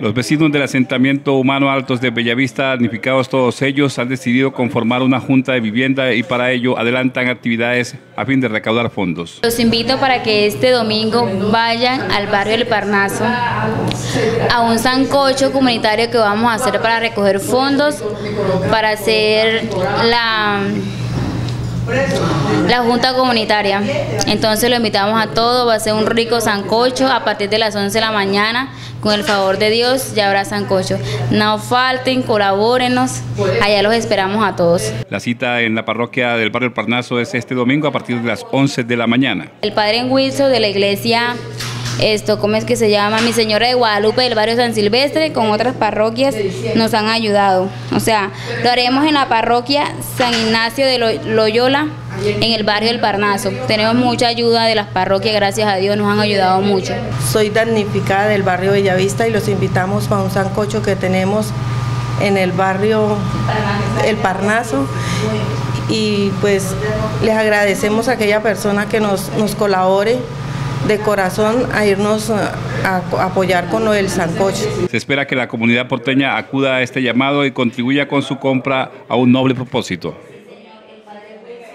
Los vecinos del asentamiento humano Altos de Bellavista, damnificados todos ellos, han decidido conformar una junta de vivienda y para ello adelantan actividades a fin de recaudar fondos. Los invito para que este domingo vayan al barrio El Parnaso a un sancocho comunitario que vamos a hacer para recoger fondos, para hacer la la Junta Comunitaria. Entonces lo invitamos a todos, va a ser un rico sancocho a partir de las 11 de la mañana. Con el favor de Dios ya habrá sancocho. No falten, colabórenos, allá los esperamos a todos. La cita en la parroquia del barrio El Parnaso es este domingo a partir de las 11 de la mañana. El padre Wilson de la iglesia esto, ¿cómo es que se llama? Mi Señora de Guadalupe del barrio San Silvestre, con otras parroquias, nos han ayudado. O sea, lo haremos en la parroquia San Ignacio de Loyola, en el barrio del Parnaso. Tenemos mucha ayuda de las parroquias, gracias a Dios, nos han ayudado mucho. Soy damnificada del barrio Bellavista y los invitamos para un sancocho que tenemos en el barrio El Parnaso y pues les agradecemos a aquella persona que nos, nos colabore de corazón a irnos a, apoyar con lo del sancocho. Se espera que la comunidad porteña acuda a este llamado y contribuya con su compra a un noble propósito.